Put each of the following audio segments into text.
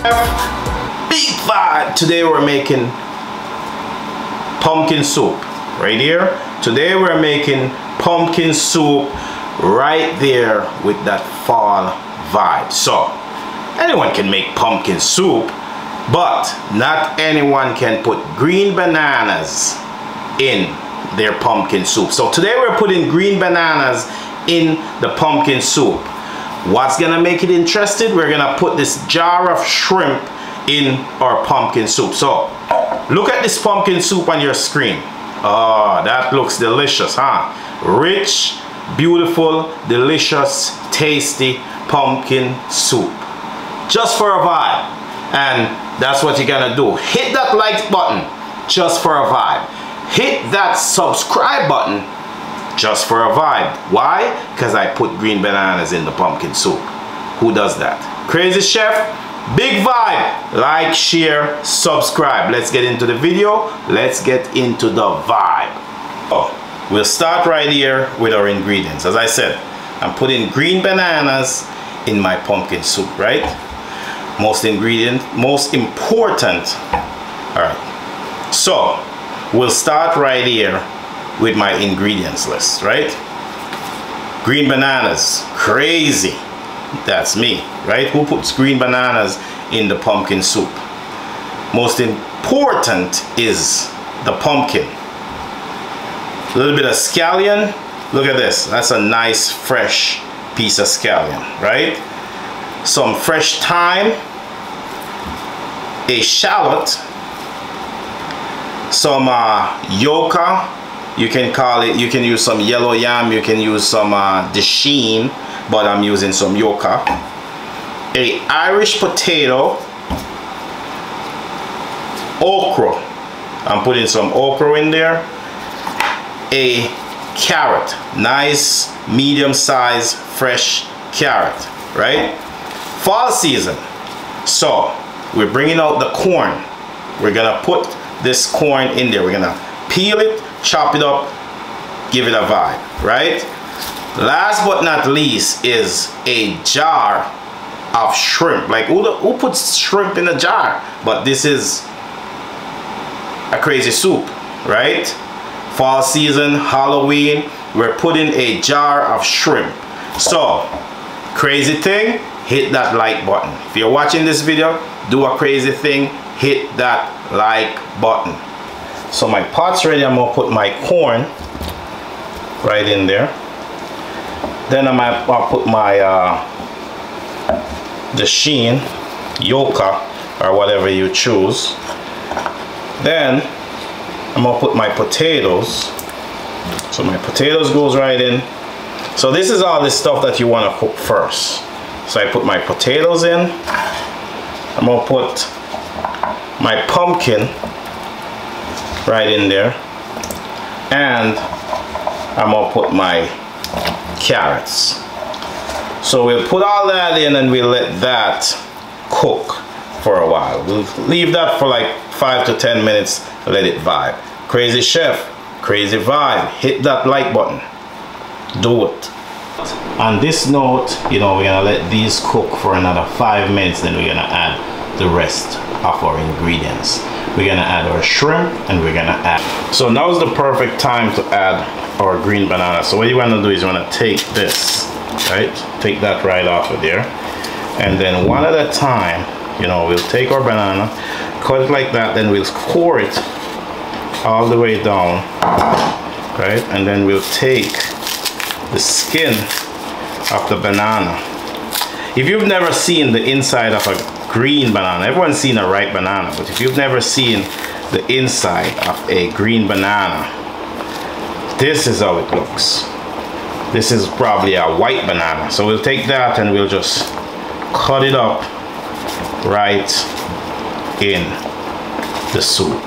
Big vibe! Today we're making pumpkin soup right here. Today we're making pumpkin soup right there with that fall vibe. So, anyone can make pumpkin soup, but not anyone can put green bananas in their pumpkin soup. So today we're putting green bananas in the pumpkin soup. What's gonna make it interesting? We're gonna put this jar of shrimp in our pumpkin soup. So look at this pumpkin soup on your screen. Oh, that looks delicious, huh? Rich, beautiful, delicious, tasty pumpkin soup. Just for a vibe. And that's what you're gonna do. Hit that like button just for a vibe. Hit that subscribe button just for a vibe. Why? Because I put green bananas in the pumpkin soup. Who does that? Crazy Chef, big vibe. Like, share, subscribe. Let's get into the video. Let's get into the vibe. Oh, we'll start right here with our ingredients. As I said, I'm putting green bananas in my pumpkin soup, right? Most ingredient, most important. All right. So, we'll start right here with my ingredients list, right? Green bananas, crazy. That's me, right? Who puts green bananas in the pumpkin soup? Most important is the pumpkin. A little bit of scallion. Look at this. That's a nice fresh piece of scallion, right? Some fresh thyme, a shallot, some uh, yucca, you can call it you can use some yellow yam you can use some uh, but I'm using some yoka a Irish potato okra. I'm putting some okra in there. A carrot nice medium size fresh carrot right? Fall season. So we're bringing out the corn. We're gonna put this corn in there. We're gonna peel it chop it up, give it a vibe, right? Last but not least is a jar of shrimp. Like who, who puts shrimp in a jar? But this is a crazy soup, right? Fall season, Halloween, we're putting a jar of shrimp. So, crazy thing, hit that like button. If you're watching this video, do a crazy thing, hit that like button. So my pot's ready. I'm gonna put my corn right in there. Then I'm gonna I'll put my uh, sheen yoka or whatever you choose. Then I'm gonna put my potatoes. So my potatoes goes right in. So this is all the stuff that you wanna cook first. So I put my potatoes in. I'm gonna put my pumpkin right in there. And I'm gonna put my carrots. So we'll put all that in and we'll let that cook for a while. We'll leave that for like five to ten minutes let it vibe. Crazy chef crazy vibe. Hit that like button. Do it. On this note you know we're gonna let these cook for another five minutes then we're gonna add the rest of our ingredients. We're gonna add our shrimp and we're gonna add. So now is the perfect time to add our green banana. So what you want to do is you want to take this right? Take that right off of there. And then one at a time you know we'll take our banana cut it like that then we'll core it all the way down right? And then we'll take the skin of the banana. If you've never seen the inside of a green banana. Everyone's seen a ripe banana, but if you've never seen the inside of a green banana, this is how it looks. This is probably a white banana. So we'll take that and we'll just cut it up right in the soup.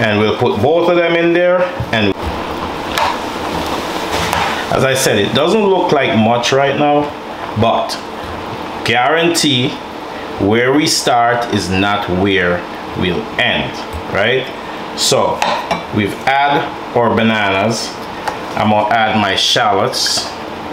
And we'll put both of them in there and as I said, it doesn't look like much right now, but guarantee where we start is not where we'll end right so we've add our bananas I'm gonna add my shallots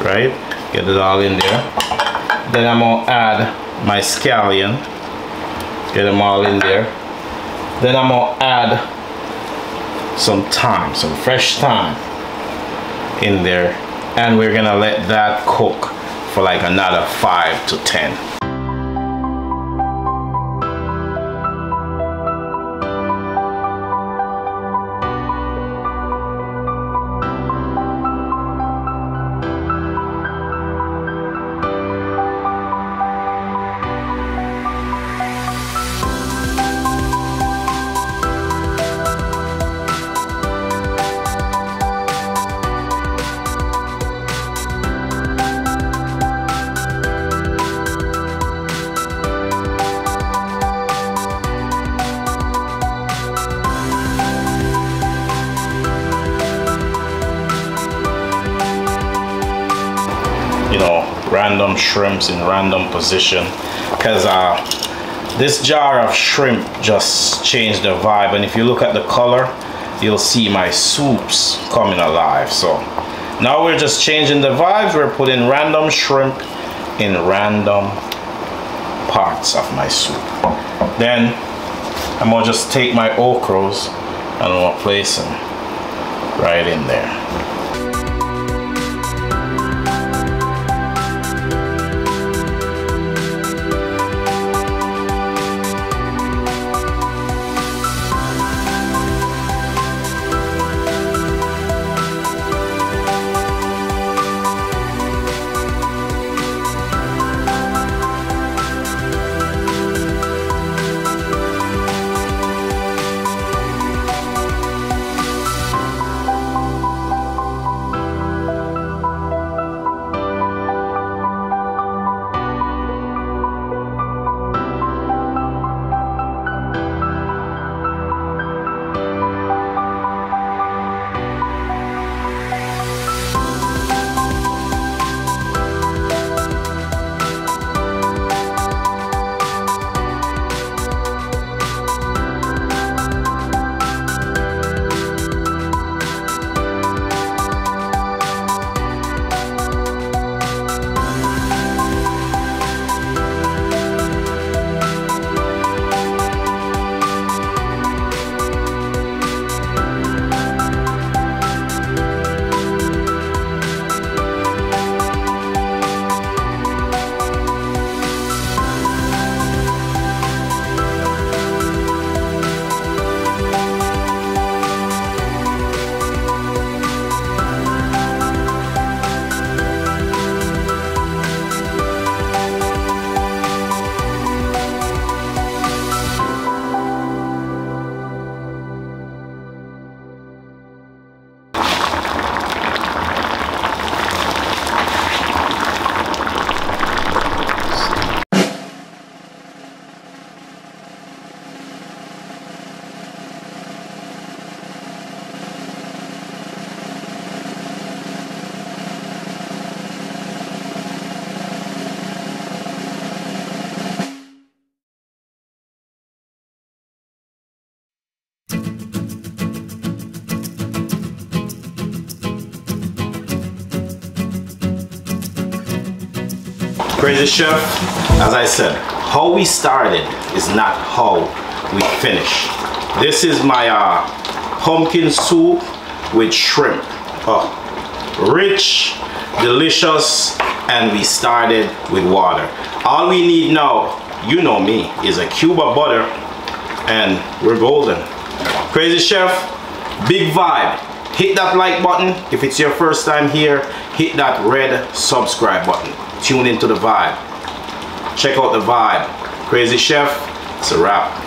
right get it all in there then I'm gonna add my scallion Get them all in there. Then I'm gonna add some thyme, some fresh thyme in there. And we're gonna let that cook for like another five to 10. Random shrimps in random position. Because uh, this jar of shrimp just changed the vibe and if you look at the color you'll see my soups coming alive. So now we're just changing the vibes. We're putting random shrimp in random parts of my soup. Then I'm gonna just take my okras and I'm gonna place them right in there Crazy Chef, as I said, how we started is not how we finish. This is my uh, pumpkin soup with shrimp. Oh, rich, delicious, and we started with water. All we need now, you know me, is a cube of butter and we're golden. Crazy Chef, big vibe. Hit that like button if it's your first time here. Hit that red subscribe button tune into the vibe. Check out the vibe. Crazy Chef, it's a wrap.